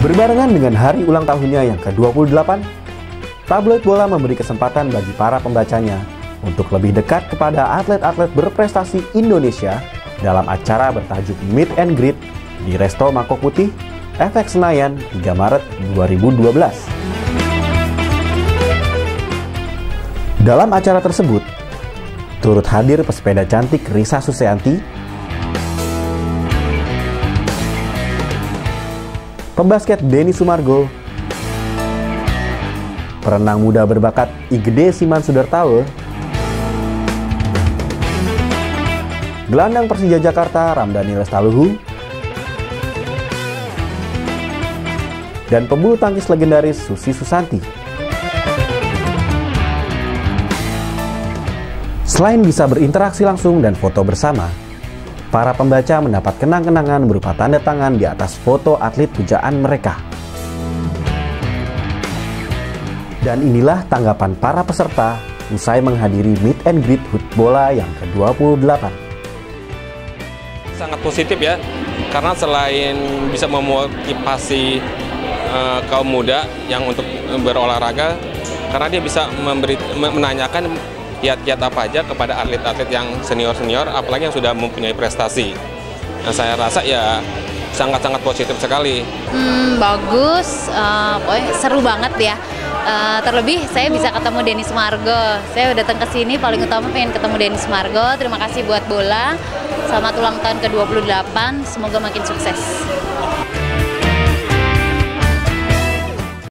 Berbarengan dengan hari ulang tahunnya yang ke-28, tabloid bola memberi kesempatan bagi para pembacanya untuk lebih dekat kepada atlet-atlet berprestasi Indonesia dalam acara bertajuk Meet and Greet di Resto Mangkok Putih, Efek Senayan 3 Maret 2012. Dalam acara tersebut, turut hadir pesepeda cantik Risa Suseanti, pembasket Denny Sumargo, perenang muda berbakat Igede Siman Sudartawe, gelandang Persija Jakarta Ramdhani Lestaluhu, dan pembulu tangkis legendaris Susi Susanti. Selain bisa berinteraksi langsung dan foto bersama, para pembaca mendapat kenang-kenangan berupa tanda tangan di atas foto atlet pujaan mereka. Dan inilah tanggapan para peserta usai menghadiri meet and greet HUT Bola yang ke-28. Sangat positif ya, karena selain bisa memotivasi uh, kaum muda yang untuk berolahraga, karena dia bisa memberi, menanyakan kiat-kiat apa aja kepada atlet-atlet yang senior-senior, apalagi yang sudah mempunyai prestasi. Nah, saya rasa ya sangat-sangat positif sekali. Hmm, bagus, uh, seru banget ya. Uh, terlebih saya bisa ketemu Denis Margo. Saya udah datang ke sini paling utama pengen ketemu Denis Margo. Terima kasih buat bola. Selamat ulang tahun ke-28. Semoga makin sukses.